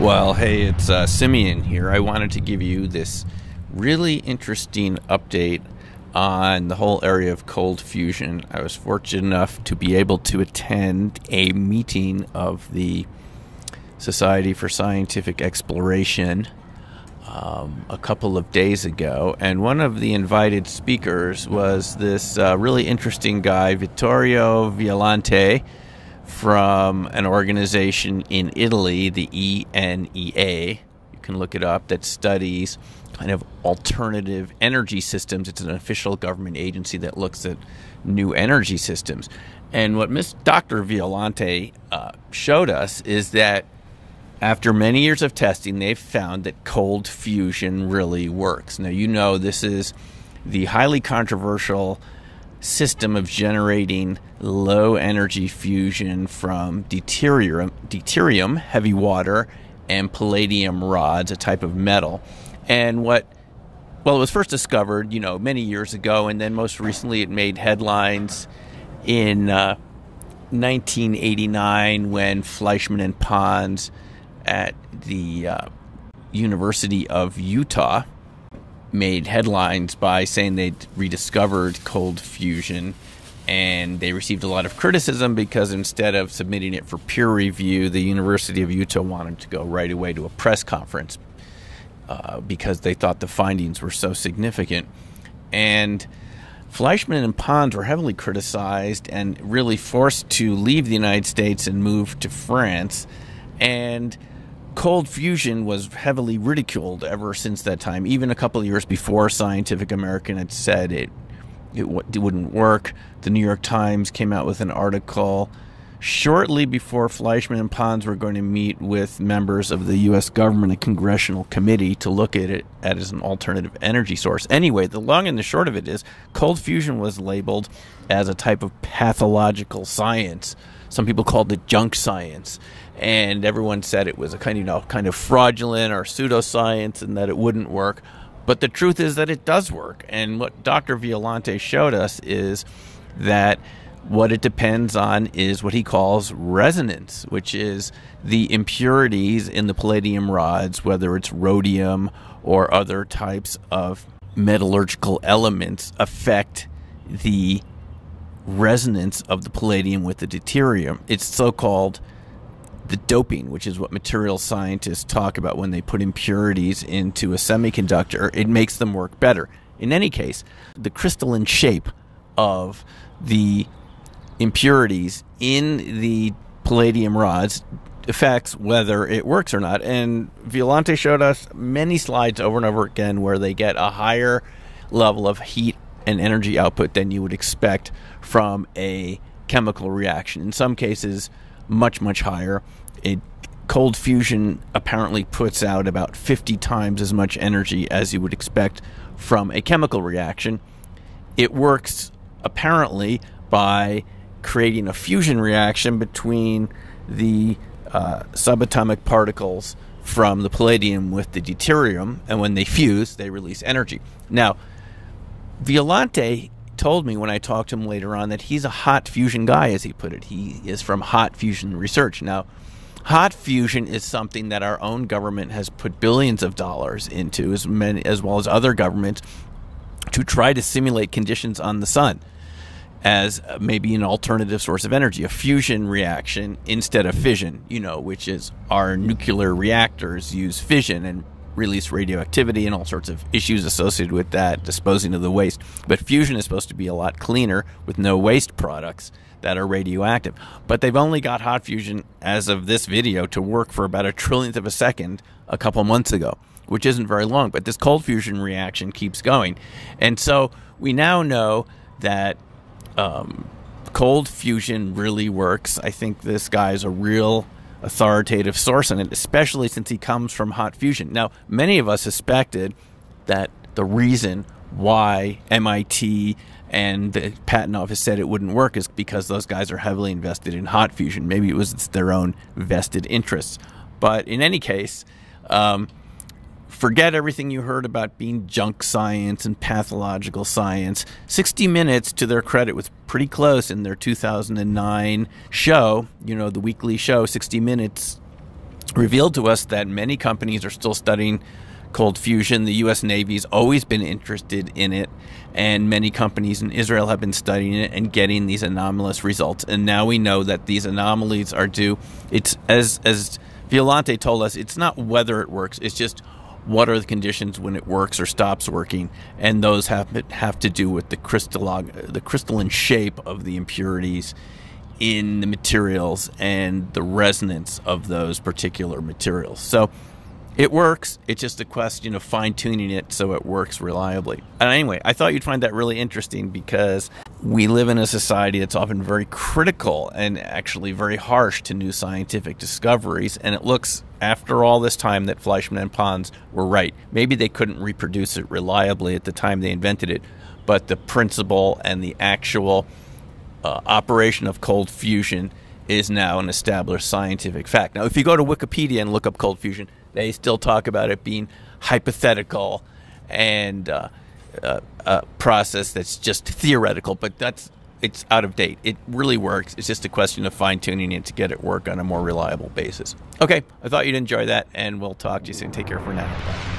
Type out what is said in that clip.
Well, hey, it's uh, Simeon here. I wanted to give you this really interesting update on the whole area of cold fusion. I was fortunate enough to be able to attend a meeting of the Society for Scientific Exploration um, a couple of days ago, and one of the invited speakers was this uh, really interesting guy, Vittorio Violante from an organization in Italy, the ENEA. You can look it up, that studies kind of alternative energy systems. It's an official government agency that looks at new energy systems. And what Dr. Violante uh, showed us is that after many years of testing, they've found that cold fusion really works. Now, you know, this is the highly controversial system of generating low energy fusion from deuterium, deuterium, heavy water, and palladium rods, a type of metal. And what, well, it was first discovered, you know, many years ago, and then most recently it made headlines in uh, 1989 when Fleischmann and Pons at the uh, University of Utah made headlines by saying they'd rediscovered cold fusion and they received a lot of criticism because instead of submitting it for peer review, the University of Utah wanted to go right away to a press conference uh, because they thought the findings were so significant. And Fleischmann and Pons were heavily criticized and really forced to leave the United States and move to France. And cold fusion was heavily ridiculed ever since that time. Even a couple of years before Scientific American had said it, it, it wouldn't work. The New York Times came out with an article shortly before Fleischmann and Pons were going to meet with members of the U.S. government, a congressional committee, to look at it as an alternative energy source. Anyway, the long and the short of it is cold fusion was labeled as a type of pathological science. Some people called it junk science and everyone said it was a kind of you know kind of fraudulent or pseudoscience and that it wouldn't work. But the truth is that it does work. And what Dr. Violante showed us is that what it depends on is what he calls resonance, which is the impurities in the palladium rods, whether it's rhodium or other types of metallurgical elements, affect the resonance of the palladium with the deuterium. It's so called the doping, which is what material scientists talk about when they put impurities into a semiconductor, it makes them work better. In any case, the crystalline shape of the impurities in the palladium rods affects whether it works or not. And Violante showed us many slides over and over again where they get a higher level of heat and energy output than you would expect from a chemical reaction. In some cases, much, much higher. It cold fusion apparently puts out about 50 times as much energy as you would expect from a chemical reaction. It works apparently by creating a fusion reaction between the uh, subatomic particles from the palladium with the deuterium, and when they fuse, they release energy. Now, Violante told me when I talked to him later on that he's a hot fusion guy, as he put it. He is from hot fusion research. Now, hot fusion is something that our own government has put billions of dollars into, as many as well as other governments, to try to simulate conditions on the sun as maybe an alternative source of energy, a fusion reaction instead of fission, you know, which is our nuclear reactors use fission and release radioactivity and all sorts of issues associated with that, disposing of the waste. But fusion is supposed to be a lot cleaner with no waste products that are radioactive. But they've only got hot fusion as of this video to work for about a trillionth of a second a couple months ago, which isn't very long. But this cold fusion reaction keeps going. And so we now know that um, cold fusion really works. I think this guy is a real authoritative source on it, especially since he comes from hot fusion. Now, many of us suspected that the reason why MIT and the patent office said it wouldn't work is because those guys are heavily invested in hot fusion. Maybe it was their own vested interests. But in any case, um, forget everything you heard about being junk science and pathological science. 60 Minutes, to their credit, was pretty close in their 2009 show, you know, the weekly show, 60 Minutes, revealed to us that many companies are still studying cold fusion. The U.S. Navy's always been interested in it, and many companies in Israel have been studying it and getting these anomalous results. And now we know that these anomalies are due. It's as as Violante told us, it's not whether it works; it's just what are the conditions when it works or stops working, and those have have to do with the crystallog- the crystalline shape of the impurities in the materials and the resonance of those particular materials. So it works. It's just a question of fine tuning it so it works reliably. And anyway, I thought you'd find that really interesting because we live in a society that's often very critical and actually very harsh to new scientific discoveries. And it looks, after all this time, that Fleischmann and Pons were right. Maybe they couldn't reproduce it reliably at the time they invented it, but the principle and the actual uh, operation of cold fusion is now an established scientific fact. Now, if you go to Wikipedia and look up cold fusion, they still talk about it being hypothetical and uh, uh, a process that's just theoretical, but that's it's out of date. It really works. It's just a question of fine tuning it to get it work on a more reliable basis. Okay, I thought you'd enjoy that, and we'll talk to you soon. Take care for now. Bye.